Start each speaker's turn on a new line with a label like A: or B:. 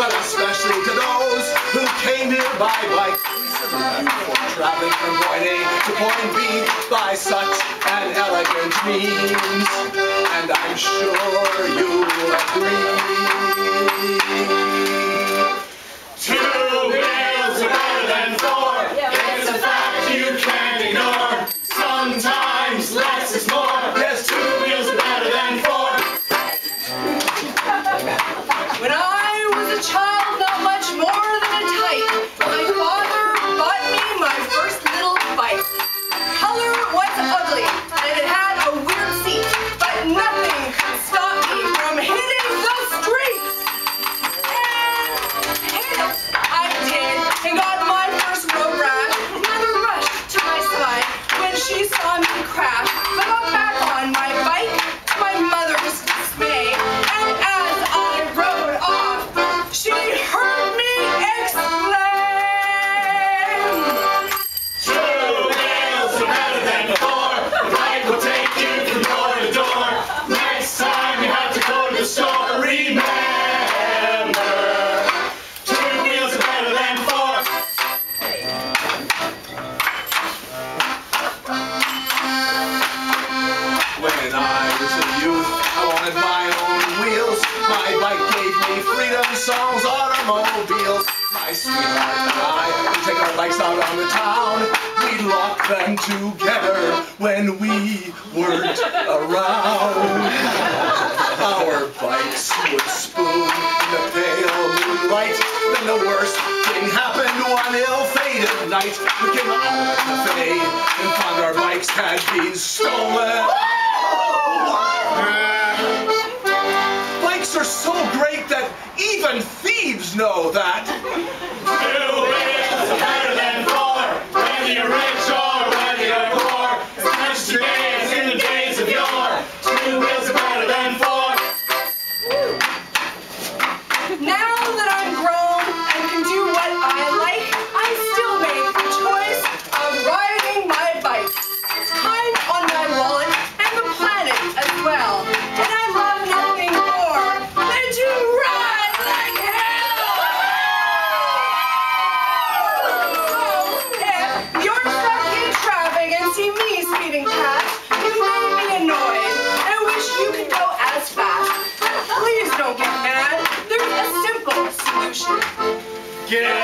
A: but especially to those who came here by bike. For traveling from point A to point B by such an elegant means, and I'm sure you'll agree. Automobiles. My sweetheart and I would take our bikes out on the town. We'd lock them together when we weren't around. Our bikes would spoon in the pale moonlight. Then the worst thing happened one ill-fated night. We came out of the cafe and found our bikes had been stolen. Bikes are so great that even thieves know that.
B: Please